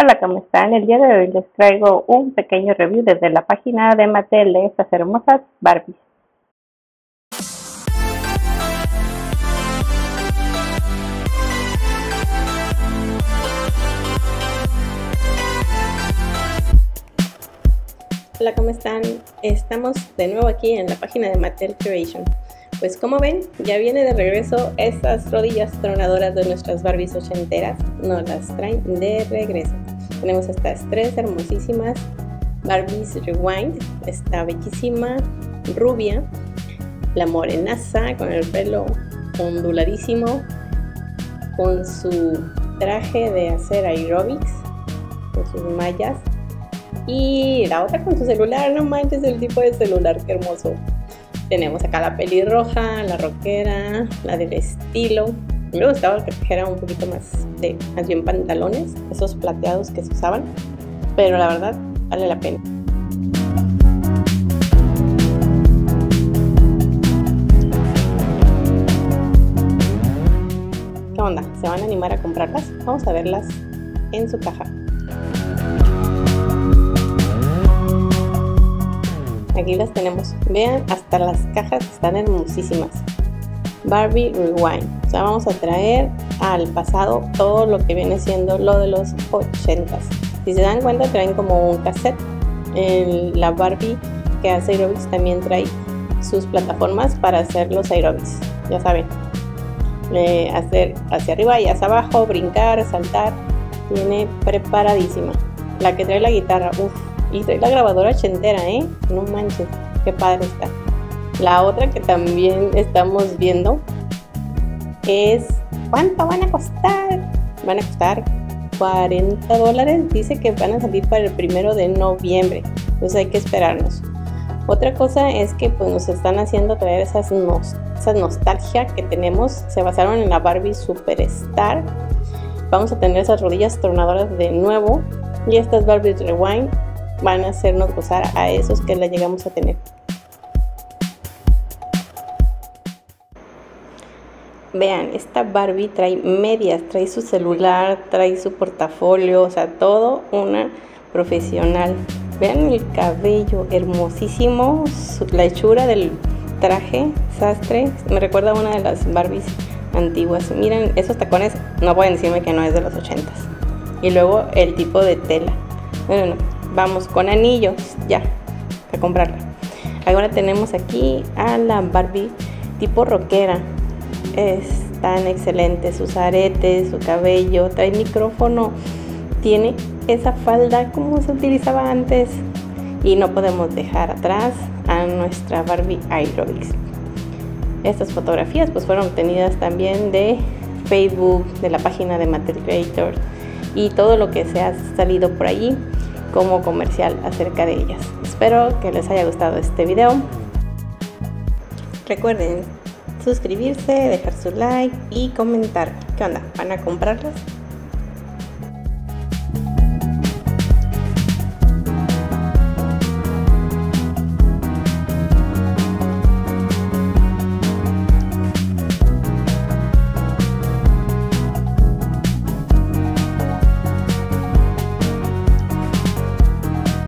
Hola, ¿cómo están? El día de hoy les traigo un pequeño review desde la página de Mattel de estas hermosas Barbies. Hola, ¿cómo están? Estamos de nuevo aquí en la página de Mattel Creation. Pues como ven, ya viene de regreso estas rodillas tronadoras de nuestras Barbies ochenteras. Nos las traen de regreso. Tenemos estas tres hermosísimas Barbies Rewind. Esta bellísima rubia. La morenaza con el pelo onduladísimo. Con su traje de hacer aerobics. Con sus mallas. Y la otra con su celular. No manches el tipo de celular, qué hermoso. Tenemos acá la pelirroja, la rockera, la del estilo. Me gustaba que trajera un poquito más de, más bien pantalones, esos plateados que se usaban. Pero la verdad, vale la pena. ¿Qué onda? ¿Se van a animar a comprarlas? Vamos a verlas en su caja. Aquí las tenemos. Vean, hasta las cajas están hermosísimas. Barbie Rewind. O vamos a traer al pasado todo lo que viene siendo lo de los 80s. Si se dan cuenta, traen como un cassette. la Barbie que hace aerobics también trae sus plataformas para hacer los aerobics. Ya saben, hacer hacia arriba y hacia abajo, brincar, saltar. Viene preparadísima. La que trae la guitarra, uff, y trae la grabadora ochentera, ¿eh? No manches, qué padre está. La otra que también estamos viendo es ¿cuánto van a costar? Van a costar 40 dólares. Dice que van a salir para el primero de noviembre. Entonces hay que esperarnos. Otra cosa es que pues, nos están haciendo traer esas, esa nostalgia que tenemos. Se basaron en la Barbie Superstar. Vamos a tener esas rodillas tronadoras de nuevo. Y estas Barbie Rewind van a hacernos gozar a esos que la llegamos a tener. Vean, esta Barbie trae medias, trae su celular, trae su portafolio, o sea, todo una profesional. Vean el cabello hermosísimo, la hechura del traje sastre, me recuerda a una de las Barbies antiguas. Miren, esos tacones no pueden decirme que no es de los 80 Y luego el tipo de tela. Bueno, no, vamos con anillos, ya, a comprarla. Ahora tenemos aquí a la Barbie tipo rockera. Están excelentes sus aretes, su cabello, trae micrófono, tiene esa falda como se utilizaba antes. Y no podemos dejar atrás a nuestra Barbie Aerobics. Estas fotografías pues fueron obtenidas también de Facebook, de la página de Material Creator y todo lo que se ha salido por allí como comercial acerca de ellas. Espero que les haya gustado este video. Recuerden suscribirse, dejar su like y comentar. ¿Qué onda? ¿Van a comprarlas?